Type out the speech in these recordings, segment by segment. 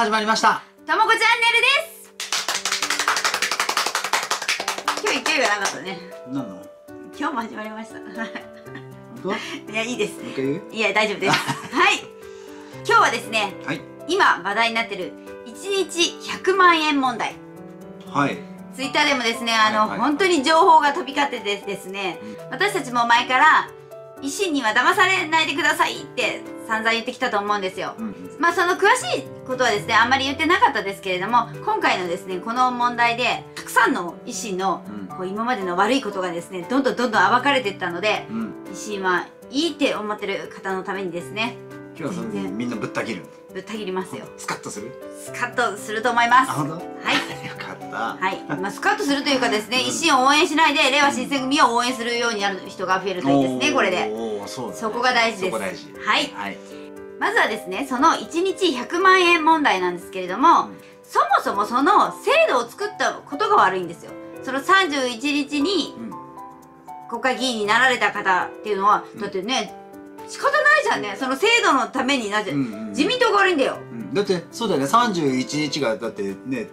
始まりました。ともこチャンネルです。今日勢いがなかったね。何の？今日も始まりました。本 いやいいです。いや大丈夫です。はい。今日はですねはい。今話題になってる1日100万円問題。はい。ツイッターでもですねあの、はい。はい本当に情報が飛び交っててですね、私たちも前から維新には騙されないでくださいって散々言ってきたと思うんですよ。うんうん。まあその詳しいことはですねあんまり言ってなかったですけれども今回のですねこの問題でたくさんの維新のうん。こう今までの悪いことがですねどんどんどんどん暴かれていったのでうん。維新はいいって思ってる方のためにですね今日はみんなぶった切る。ぶった切りますよ。スカッとする？スカッとすると思います。はい たはい、まあ、スカッとするというかですね、うん。維新を応援しないで、令和新選組を応援するようになる人が増えるといいですね、これで。そこが大事です。はい。はい。まずはですね、その1日100万円問題なんですけれども、うん。そもそもその制度を作ったことが悪いんですよ。その31日にうん。国会議員になられた方っていうのは、うん。だってね、仕方ないじゃんね。その制度のためになっちゃう。うんうん。自民党が悪いんだよ。うん。だってそうだよね。31日がだってね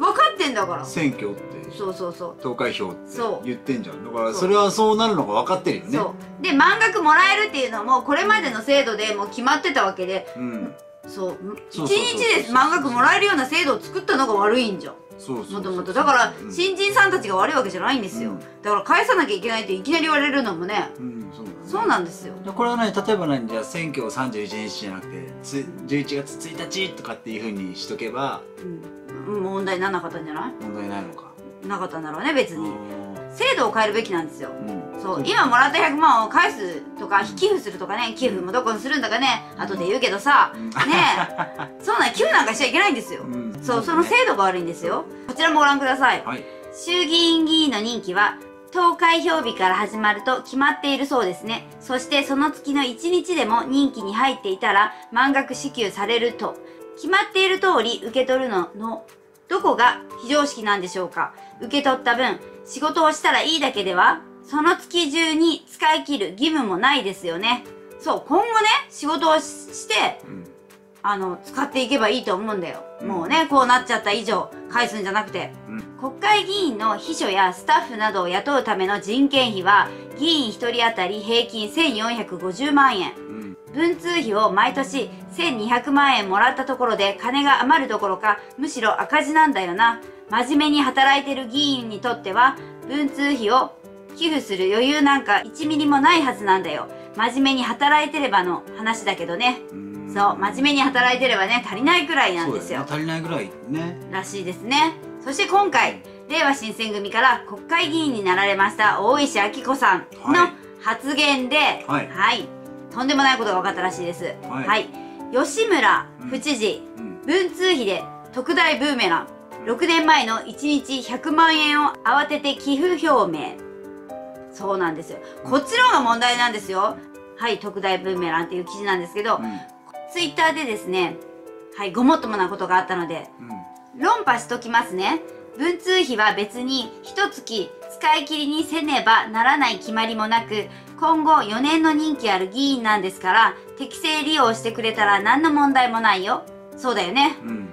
分かってんだから。選挙ってそうそうそう。投開票ってそう言ってんじゃんだからそれはそうなるのが分かってるよねそう。で、満額もらえるっていうのも、これまでの制度でもう決まってたわけで、うんそう。一日で満額もらえるような制度を作ったのが悪いんじゃん。もともと。だからう、ん新人さんたちが悪いわけじゃないんですよ。うんだから返さなきゃいけないっていきなり言われるのもね、うんそうそうなんですよ。でこれはね例えば何？じゃあ選挙31日じゃなくてつ11月1日とかっていうふうにしとけばうん。問題にならなかったんじゃない？問題ないのかなかったんだろうね、別に。あ制度を変えるべきなんですよ。ーうんそう、今もらった100万を返すとか、寄付するとかね、寄付もどこにするんだかね、後で言うけどさ、うんねえ、そうなん、寄付なんかしちゃいけないんですよ。うんそう、その制度が悪いんですよ。こちらもご覧ください。はい衆議院議員の任期は投開票日から始まると決まっているそうですね。そしてその月の1日でも任期に入っていたら満額支給されると。決まっている通り受け取るののどこが非常識なんでしょうか？受け取った分仕事をしたらいいだけではその月中に使い切る義務もないですよね。そう、今後ね、仕事をしてうんあの、使っていけばいいと思うんだよ。うんもうね、こうなっちゃった以上、返すんじゃなくて。うん国会議員の秘書やスタッフなどを雇うための人件費は、議員1人当たり平均1450万円。うん文通費を毎年1200万円もらったところで金が余るどころか、むしろ赤字なんだよな。真面目に働いてる議員にとっては、文通費を寄付する余裕なんか1ミリもないはずなんだよ。真面目に働いてればの話だけどね。うんそう、真面目に働いてればね、足りないくらいなんですよ。ね足りないぐらいねらしいですね。そして今回、令和新選組から国会議員になられました大石明子さんのはい発言で、はいとんでもないことが分かったらしいです。はいはい。吉村府知事、うん文通費で特大ブーメラン。6年前の1日100万円を慌てて寄付表明。そうなんですよ。こっちの方が問題なんですよ。はい、特大ブーメランっていう記事なんですけど、うんツイッターでですね、はい、ごもっともなことがあったので、うん論破しときますね。文通費は別に一月使い切りにせねばならない決まりもなく、今後4年の任期ある議員なんですから、適正利用してくれたら何の問題もないよ。そうだよね。うん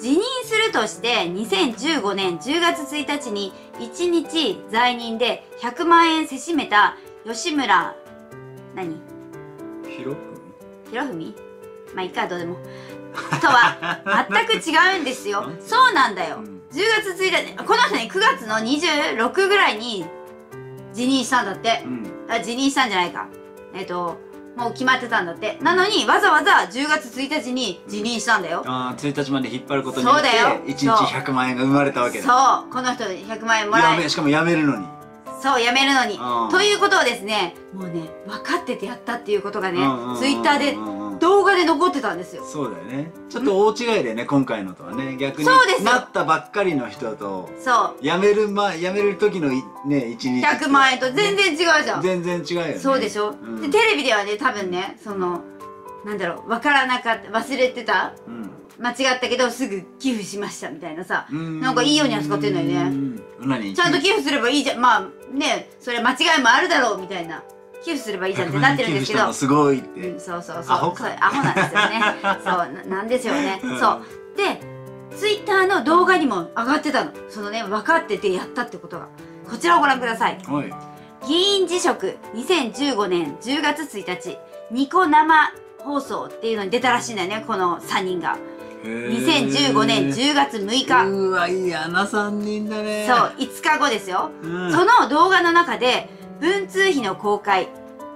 辞任するとして2015年10月1日に1日在任で100万円せしめた吉村、何？ひろひろふみ？まあいいかどうでも。とは全く違うんですよ。そうなんだよ。うん10月1日、この人ね、9月の26ぐらいに辞任したんだってう。んあ、辞任したんじゃないか。えっ、と、もう決まってたんだって。なのに、わざわざ10月1日に辞任したんだよ。ああ1日まで引っ張ることによってそうだよ1日100万円が生まれたわけだそう、この人100万円もらえやめしかも辞めるのにそう、やめるのにうん。ということをですね、もうね、分かっててやったっていうことがねうんうんうんうん、ツイッターで動画で残ってたんですよ。そうだよね。ちょっと大違いだよね今回のとはね。逆になったばっかりの人とそう。辞めるま辞める時のいね一日100万円と全然違うじゃん。全然違うよね。そうでしょ、うん。で、テレビではね、多分ね、その、なんだろう、分からなかった、忘れてた？うん。間違ったけど、すぐ寄付しましたみたいなさ。うん。なんかいいように扱ってんだよね。ちゃんと寄付すればいいじゃん。まあ、ね、それ間違いもあるだろうみたいな。寄付すればいいじゃんってなってるんですけど。100万円寄付したの。すごいって、うん、そうそうそう。アホか。そうアホなんですよね。そうな、なんですよね。うん。そう。でツイッターの動画にも上がってたの。そのね分かっててやったってことが。こちらをご覧ください。議員辞職。2015年10月1日。ニコ生放送っていうのに出たらしいんだよねこの3人が。2015年10月6日。うわ嫌な3人だね。そう5日後ですよ。うん。その動画の中で文通費の公開。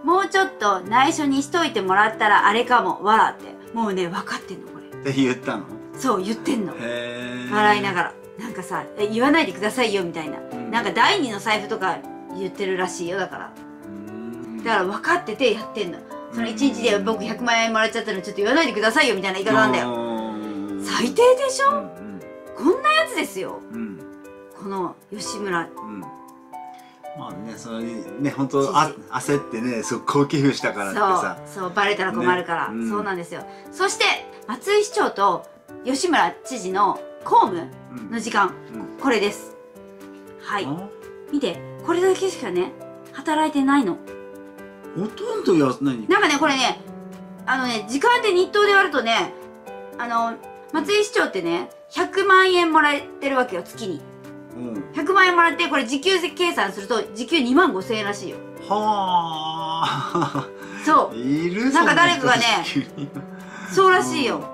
もうちょっと内緒にしといてもらったらあれかも。笑って。もうね分かってんのこれ。って言ったの？そう言ってんの。笑いながら。なんかさえ言わないでくださいよみたいな、ん。なんか第二の財布とか言ってるらしいよだから。うん。だから分かっててやってんの。その1日で僕100万円もらっちゃったのちょっと言わないでくださいよみたいな言い方なんだよ。よ最低でしょ？こんなやつですよ。うんうん。この吉村。うんまあねそれね本当あ焦ってねすごく高寄付したからってさ。そうそうバレたら困るから、ね。うん。そうなんですよ。そして松井市長と吉村知事の公務うん。の時間。うん。これです。はい。あ？見てこれだけしかね働いてないの。ほとんどや何？なんかねこれねあのね時間で日当で割るとねあの松井市長ってね100万円もらえてるわけよ月に。うん100万円もらってこれ時給計算すると時給2万5千円らしいよ。はあ。そう。いるなんか誰かがねそうらしいよ。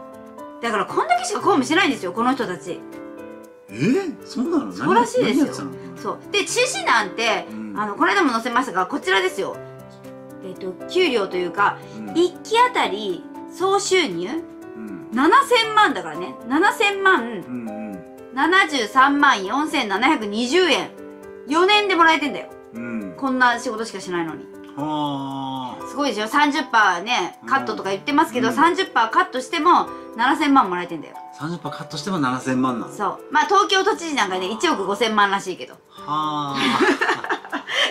だからこんだけしか公務してないんですよこの人たち。えそうなの？そうらしいですよ。そう。で知事なんて、うん。あのこの間も載せましたがこちらですよ。えっ、と給料というかうん。1期あたり総収入うん。7000万だからね。7000万うんうん73万4720円。4年でもらえてんだよ。うん。こんな仕事しかしないのに。はあ。すごいでしょ？30%ねカットとか言ってますけど、うん。30%カットしても7000万もらえてんだよ。30%カットしても7000万なの？はそう。まあ東京都知事なんかね1億5000万らしいけど。あ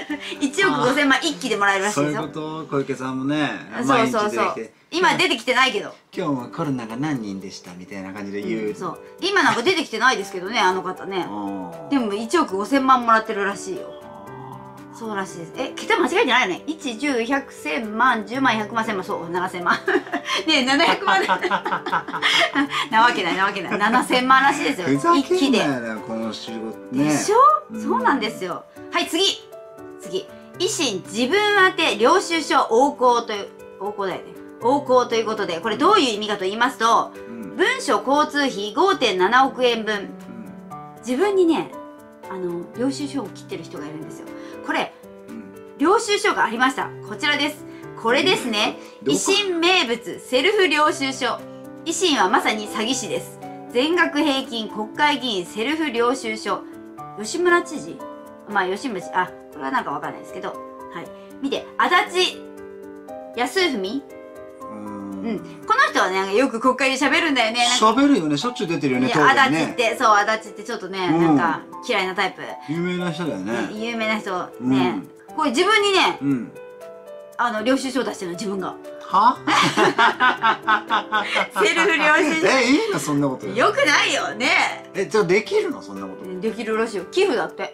1億5000万一気でもらえるらしいですよ。そういうこと？小池さんもねそうそうそう。今出てきてないけど、今日もコロナが何人でしたみたいな感じで言う、そう。今なんか出てきてないですけどねあの方ね。あでも1億5000万もらってるらしいよ。あそうらしいです。え桁間違えてないよね。110100100万10万100万1000万そう7000万。ねえ700万。なわけないなわけない。7000万らしいですよ。一気で。この仕事ね。でしょ、うん。そうなんですよ。はい次次維新自分宛て領収書横行という横行だよね。横行ということでこれどういう意味かと言いますとうん。文書交通費5.7億円分。うん。自分にねあの領収書を切ってる人がいるんですよ。これうん。領収書がありました。こちらです。これですね。維新名物セルフ領収書。維新はまさに詐欺師です。全額平均国会議員セルフ領収書。吉村知事？まあ吉村知あこれはなんかわかんないですけど。はい。見て足立康文？うん。うん。この人はねよく国会で喋るんだよね。喋るよね。しょっちゅう出てるよねい東京にや足立っねてそう足立ってちょっとね、うん。なんか嫌いなタイプ、有名な人だよね。ね有名な人ね、これ自分にねうん。あの領収書を出してるの自分が。は？セルフ領収書。えいいのそんなこと。よくないよね。えじゃあできるのそんなこと。できるらしいよ。寄付だって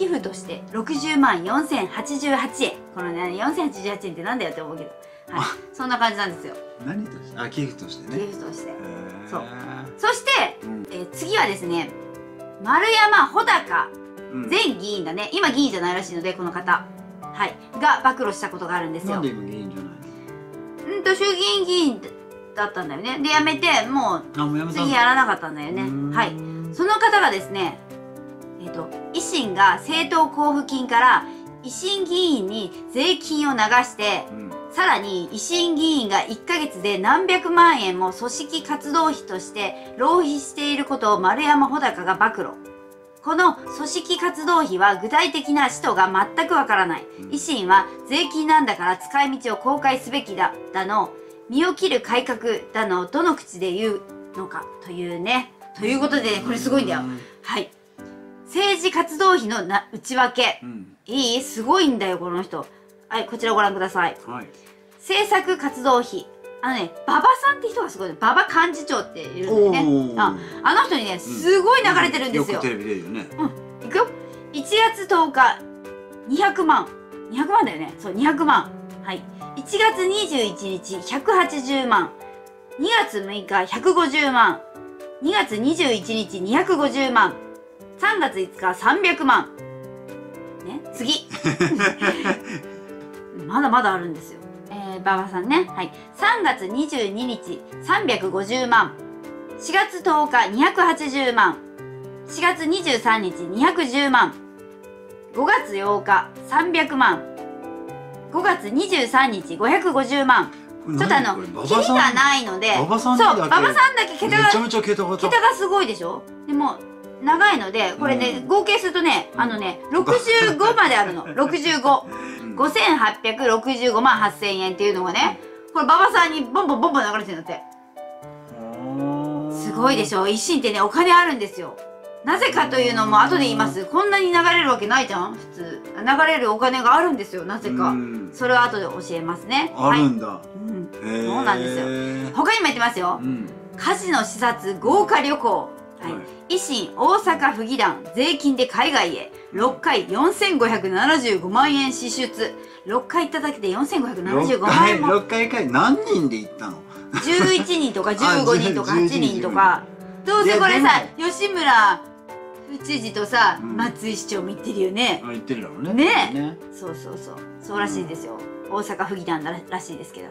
寄付として60万4088円。このね4088円ってなんだよって思うけど、はい、そんな感じなんですよ。何として？あ寄付として寄ね付として。そう。そして、うんえー次はですね丸山穂高うん。前議員だね。今議員じゃないらしいのでこの方。はい。が暴露したことがあるんですよ。なんで今議員じゃないうんと衆議院議員だったんだよね。で辞めてもう次やらなかったんだよね。はい。その方がですね、えっ、と、維新が政党交付金から維新議員に税金を流して、うんさらに維新議員が1ヶ月で何百万円も組織活動費として浪費していることを丸山穂高が暴露。この組織活動費は具体的な使途が全くわからない。うん維新は税金なんだから使い道を公開すべきだ、だの、身を切る改革だの、どの口で言うのかというね。ということでね、これすごいんだよ。はい。政治活動費のな内訳。うんいい？すごいんだよ、この人。はい、こちらをご覧ください。はい政策活動費。あのね、馬場さんって人がすごいの。馬場幹事長っているんだよね。ああの人にね、すごい流れてるんですよ。よくテレビ出るよねいくよ。1月10日、200万。200万だよね。そう、200万。はい。1月21日、180万。2月6日、150万。2月21日250万3月5日300万。ね次。まだまだあるんですよ。えー、馬場さんね。はい。3月22日350万。4月10日280万。4月23日210万。5月8日300万。5月23日550万。ちょっとあのキリがないので。馬場さんそうだけ馬場さんだけ桁が桁がすごいでしょ？でも長いのでこれね、うん。合計するとねあのね65まであるの。65うん。5865万8000円っていうのがねこれ馬場さんにボンボンボンボン流れてるんだって。すごいでしょ？ょ維新ってねお金あるんですよ。なぜかというのも後で言います。こんなに流れるわけないじゃん？普通。流れるお金があるんですよ。なぜか。それは後で教えますね。あるんだ、はい。うん、そうなんですよ。他にも言ってますよ。うん。カジノ視察豪華旅行はい、維新大阪府議団税金で海外へ。6回4575万円支出。6回行っただけで4575 6回万円も。6回かい何人で行ったの？11人とか15人とかあ8 10人とか。どうせこれいさや吉村府知事とさ、うん。松井市長も行ってるよね。あ言ってるだろうね。ね。ね。そうそうそう。そうらしいですよ。大阪府議団だららしいですけど。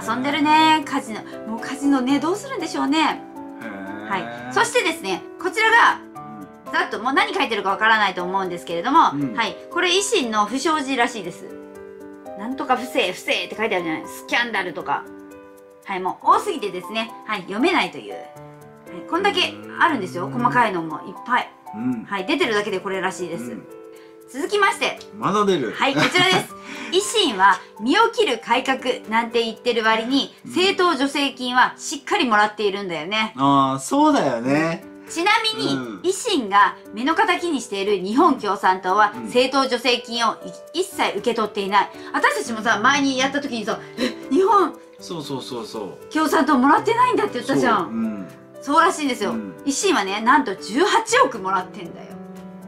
遊んでるね。カジノ。もうカジノねどうするんでしょうねはい。そしてですねこちらがざっともう何書いてるかわからないと思うんですけれども、うん。はい。これ維新の不祥事らしいです。なんとか不正不正って書いてあるじゃない。スキャンダルとか。はいもう多すぎてですねはい読めないという、はい、こんだけあるんですよ。細かいのもいっぱい。うん。はい出てるだけでこれらしいです、うん続きまして。まだ出る。はいこちらです。維新は身を切る改革なんて言ってる割に政党助成金はしっかりもらっているんだよね。ああそうだよね。ちなみに、うん。維新が目の敵にしている日本共産党はうん。政党助成金をい一切受け取っていない。私たちもさ前にやった時にさ「え日本そうそうそうそう。共産党もらってないんだ」って言ったじゃそうんうん。そうらしいんですよ、うん。維新はねなんと18億もらってんだよ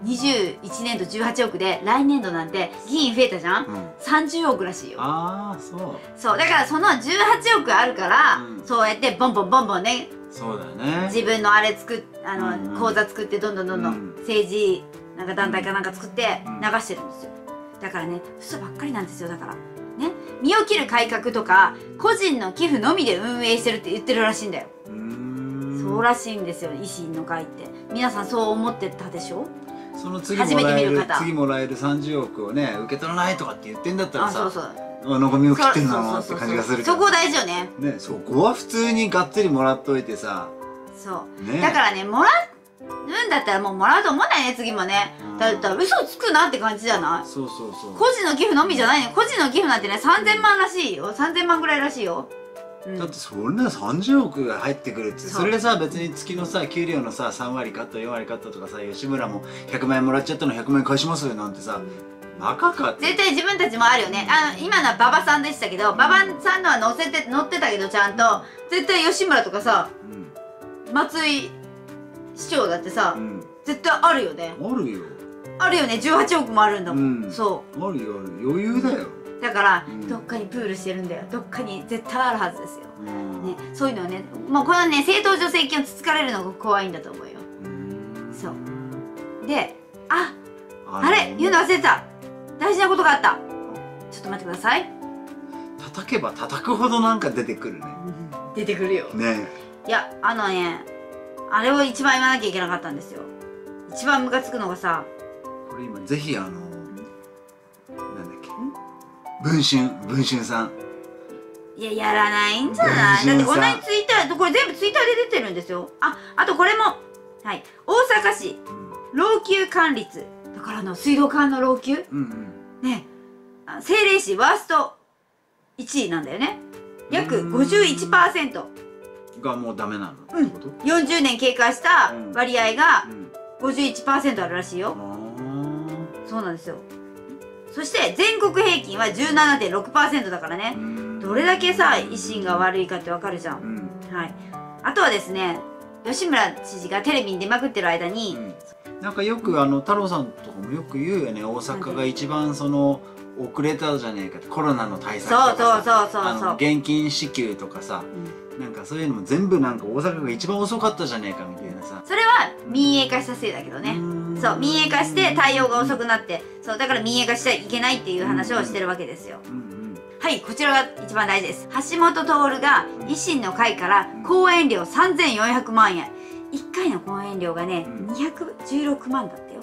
21年度18億で来年度なんて議員増えたじゃん、うん。30億らしいよ。ああそう。そう。だからその18億あるから、うん。そうやってボンボンボンボンねそうだよね。自分のあれ作っあの、うん口座作ってどんどんどんどん、うん。政治なんか団体かなんか作ってうん。流してるんですよ。だからね嘘ばっかりなんですよ。だからね。身を切る改革とか個人の寄付のみで運営してるって言ってるらしいんだよ、そうらしいんですよ。維新の会って。皆さんそう思ってたでしょ？その次もらえる次もらえる30億をね受け取らないとかって言ってんだったらさあそうそう。あなんか身を切ってんだなって感じがするそこ大事よね。ねそこは普通にがっつりもらっといてさ。そう。ね。だからねもらうんだったらもうもらうと思うんだよね次もね。うん。だったら嘘つくなって感じじゃない？そうそうそう。個人の寄付のみじゃないね。個人の寄付なんてね3000万らしいよ。3000万ぐらいらしいよ、うんだってそんな30億が入ってくるってそれでさ別に月のさ給料のさ3割カット4割カットとかさ吉村も100万円もらっちゃったの100万円返しますよなんてさバカかって。絶対自分たちもあるよね。あの今のは馬場さんでしたけど馬場さんのは載せて載ってたけどちゃんと。絶対吉村とかさ松井市長だってさ、うん、絶対あるよね。うん、あるよ。あるよね。18億もあるんだもん、うん。そあるよ。ある余裕だよ、うだから、うん。どっかにプールしてるんだよ。どっかに絶対あるはずですよ。うん。ね、そういうのをねもうこのね政党助成金をつつかれるのが怖いんだと思うよ。うん。そう。であああれ言うの忘れてた。大事なことがあった。ちょっと待ってください。叩けば叩くほどなんか出てくるね。出てくるよ。ね。いやあのねあれを一番言わなきゃいけなかったんですよ。一番ムカつくのがさこれ今ぜひあの文春文春さん。いややらないんじゃない？だってこんなにツイッターこれ全部ツイッターで出てるんですよ。ああとこれもはい。大阪市老朽管率。だからあの水道管の老朽？うんうん。ね。あ政令市ワースト1位なんだよね。約うん。51%うんがもうダメなの？ってこと、40年経過した割合がうん。51%あるらしいよ。あそうなんですよそして全国平均は17.6%だからね。ーどれだけさ維新が悪いかってわかるじゃうん。んはい。あとはですね吉村知事がテレビに出まくってる間に、うん。なんかよくあの太郎さんとかもよく言うよね。大阪が一番その遅れたじゃねえかコロナの対策そうとかさ。そうそうそうあの現金支給とかさ。うん。なんかそういうのも全部なんか大阪が一番遅かったじゃねえかみたいなさ。それは民営化したせいだけどねそう民営化して対応が遅くなってそうだから民営化しちゃいけないっていう話をしてるわけですよ。はいこちらが一番大事です。橋本徹が維新の会から講演料3400万円。1回の講演料がねうん。216万だったよ。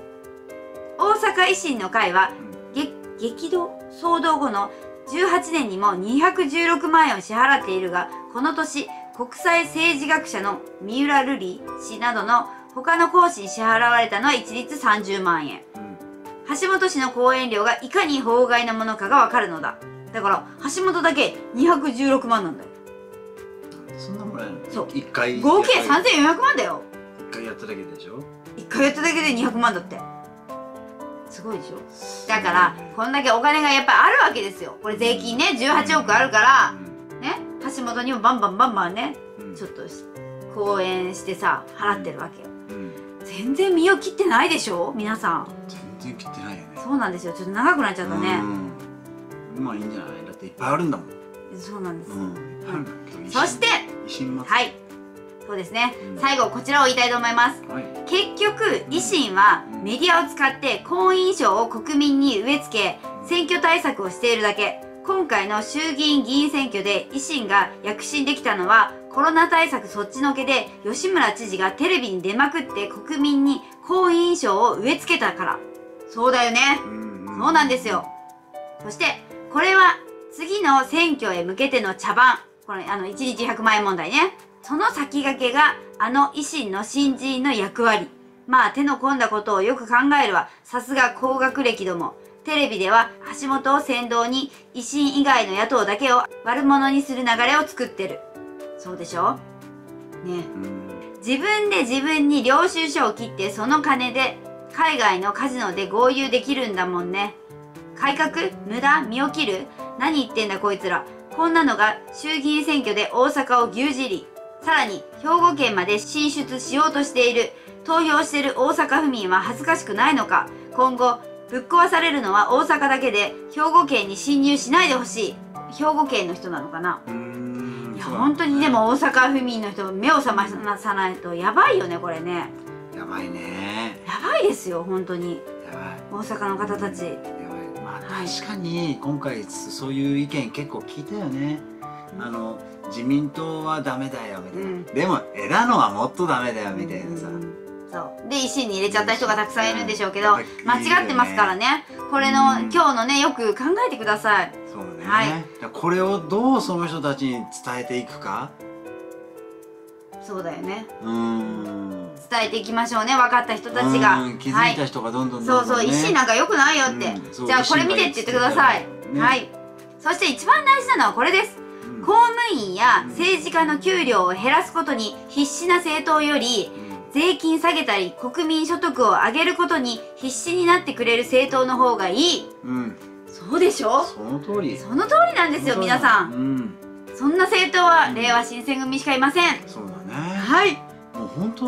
大阪維新の会はげ激動騒動後の18年にも216万円を支払っているがこの年国際政治学者の三浦瑠麗氏などの他の講師に支払われたのは一律30万円。うん橋本氏の講演料がいかに法外なものかがわかるのだ。だから橋本だけ216万なんだよ。そんなもらえるのそう。一回合計やった3400万だよ。一回やっただけでしょ？1回やっただけで200万だって。すごいでしょ？だからこんだけお金がやっぱりあるわけですよ。これ税金ね18億あるからね？橋本にもバンバンバンバンねうん。ちょっと講演してさ払ってるわけよ。うん全然身を切ってないでしょ？皆さん。全然切ってないよね。そうなんですよ。ちょっと長くなっちゃったね。うん。まあいいんじゃない？だっていっぱいあるんだもん。そうなんです、うん。いっぱいあるんだけ？どそして維新祭はい。そうですね、うん。最後こちらを言いたいと思います。はい。結局維新はうん。メディアを使って婚姻証を国民に植え付け選挙対策をしているだけ。今回の衆議院議員選挙で維新が躍進できたのはコロナ対策そっちのけで吉村知事がテレビに出まくって国民に婚姻証を植え付けたから。そうだよね。うんそうなんですよ。そしてこれは次の選挙へ向けての茶番。これあの1日100万円問題ね。その先駆けがあの維新の新人の役割。まあ手の込んだことをよく考えるわ。さすが高学歴ども。テレビでは橋本を先導に維新以外の野党だけを悪者にする流れを作ってるそうでしょ？ね。うん。自分で自分に領収書を切ってその金で海外のカジノで合流できるんだもんね。改革？無駄？身を切る？何言ってんだこいつら。こんなのが衆議院選挙で大阪を牛耳り。さらに兵庫県まで進出しようとしている。投票してる大阪府民は恥ずかしくないのか。今後ぶっ壊されるのは大阪だけで兵庫県に侵入しないでほしい。兵庫県の人なのかなや本当にでも大阪府民の人目を覚まさないとやばいよねこれね。やばいね。やばいですよ本当に。やばい。大阪の方たち。やばい。まあはい。確かに今回そういう意見結構聞いたよね。あの自民党はダメだよみたいな、うん。でも枝野はもっとダメだよみたいなさ、うんそう。で石に入れちゃった人がたくさんいるんでしょうけどうん間違ってますからね。これのうん。今日のねよく考えてくださいそうね、はい。これをどうその人たちに伝えていくか？そうだよね。うーん。伝えていきましょうね。分かった人たちが。うん。気づはいいた人がどんどんそうそうどんどんね。石なんか良くないよって。うん。そうじゃあこれ見てって言ってください。ね。はい。そして一番大事なのはこれです。うん。公務員や政治家の給料を減らすことに必死な政党より税金下げたり国民所得を上げることに必死になってくれる政党の方がいい。うん、うん、そうでしょ？その通り。その通りなんですよ皆さん。うん。そんな政党は令和新選組しかいません。そうだね。はい。もう本当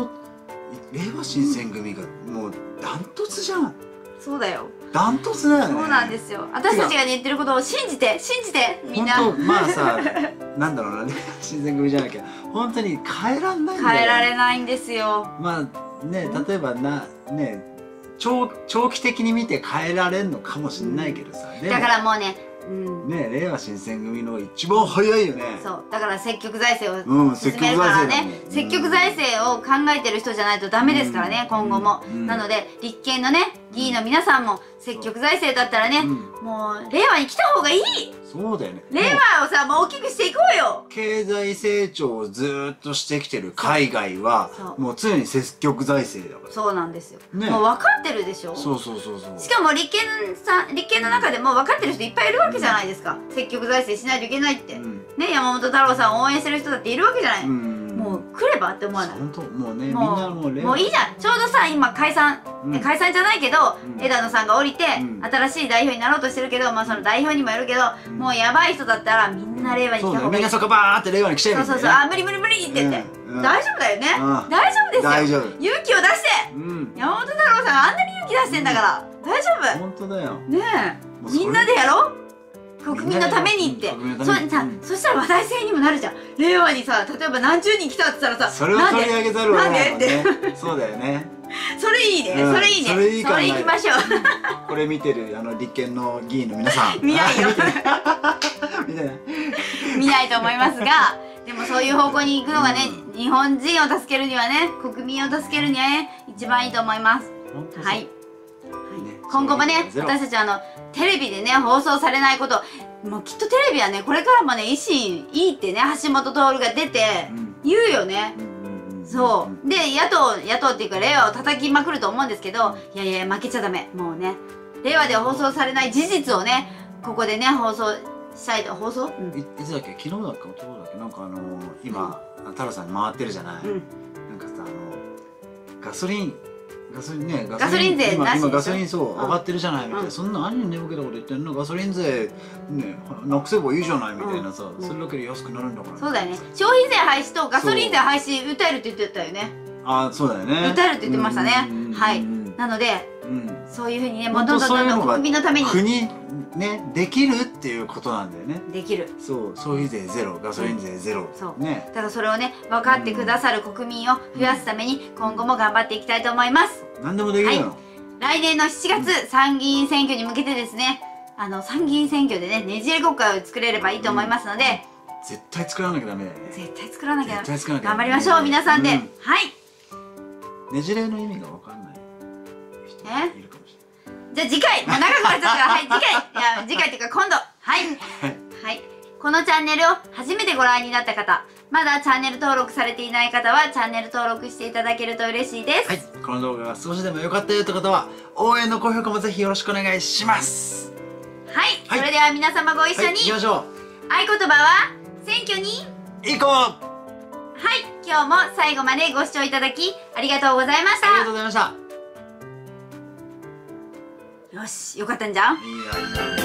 令和新選組がもうダントツじゃん。そうだよ。ダントツだよね。そうなんですよ。私たちが言ってることを信じて信じてみんな。本当まあさ なんだろうな。新選組じゃなきゃ本当に変えらんないんだよ。変えられないんですよ。まあね例えばなね長長期的に見て変えられんのかもしれないけどさ、だからもうねうん。ね令和新選組の一番早いよね。そう。だから積極財政をうん進めるからね。積積極極財財政を考えてる人じゃないとダメですからね、うん。今後も、うん。なので立憲のね議員の皆さんも積極財政だったらね、うん。もう令和に来た方がいいそうだよね。令和をさもう大きくしていこうよ。経済成長をずーっとしてきてる海外はもう常に積極財政だから。そうなんですよ、ね。もう分かってるでしょ？そうそうそうそう。しかも立憲さん立憲の中でも分かってる人いっぱいいるわけじゃないですか、積極財政しないといけないって、うん。ね山本太郎さんを応援してる人だっているわけじゃない、うんもう来ればって思わない？本当もうねみんなもうもういいじゃん。ちょうどさ今解散、うん。え解散じゃないけど、うん。枝野さんが降りて、うん。新しい代表になろうとしてるけどまあその代表にもよるけど、うん。もうやばい人だったらみんな令和に来た方がいい。なそこバーって令和に来ちゃえばそいうそうそう。あ無理無理無理って言って、うん。うん。大丈夫だよね、うん。大丈夫ですよ。大丈夫。勇気を出して。うん。山本太郎さんがあんなに勇気出してんだから、大丈夫？本当だよ。ねえ。みんなでやろょ国民のためにって、そさ、そしたら話題性にもなるじゃん。令和にさ例えば何十人来たって言ったらさそれを取り上げざるを得ないもんね。そうだよね。それいいね、うん。それいいね。それいい考え。行きましょう。これ見てるあの立憲の議員の皆さん。見ないよ。見ない。と思いますがでもそういう方向に行くのがね、日本人を助けるにはね国民を助けるにはね一番いいと思います。はい、ね今後もね私たちあのテレビでね放送されないこともうきっとテレビはねこれからもね維新いいってね橋本徹が出てうん。言うよね、うんうんうんそう。で野党野党っていうか令和を叩きまくると思うんですけどいやいや負けちゃダメ。もうね。令和では放送されない事実をねここでね放送したいと。放送、うん。いいつだっけ？昨日だっけ？一昨日だっけ？なんかあのー今太郎さんに回ってるじゃない、うん。なんかさあのガソリンガソリンねガソリン税今今ガソリンそううん。上がってるじゃないみたいな、うん。そんな何寝ぼけたこと言ってんの？ガソリン税ねなくせばいいじゃないみたいなさ、うん。それだけで安くなるんだから。そうだよね。消費税廃止とガソリン税廃止訴えるって言ってたよね。あそうだよね。訴えるって言ってましたね。はい。なのでうん。そういうふうにねもうどんどんどんどん国民のために。国ねできるっていうことなんだよね。できる。そう消費税ゼロガソリン税ゼロ、そう。ね。だからそれをね分かってくださる国民を増やすために今後も頑張っていきたいと思います。何でもできるの、来年の7月参議院選挙に向けてですね。あの参議院選挙でねねじれ国会を作れればいいと思いますので、絶対作らなきゃダメ。だよね絶対作らなきゃ。絶対作らなきゃ頑張りましょう皆さんで、うん。はい。ねじれの意味が分かんないるかもしじゃあ次回。もう長くなっちゃったから。はい次回。いや次回っていうか今度。はい。れない。はい。このチャンネルを初めてご覧になった方まだチャンネル登録されていない方はチャンネル登録していただけると嬉しいです、はい、この動画が少しでも良かったよって方は応援の高評価もぜひよろしくお願いします。はい、はい。それでは皆様ご一緒に、はい、行きましょ合言葉は選挙に。う行こう。あはい。今日も最後までご視聴いただきありがとうございましりがとうたございましたよしよかったんじゃん？いいやいいや